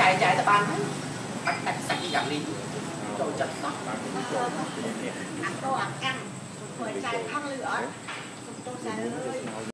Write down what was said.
ចែកចែកទៅបានហើយបាច់ដាច់សាច់យ៉ាងនេះចូលចិត្តសោះ ăn tô ăn ăn rồi chạy thăng lửa tôi chạy ơi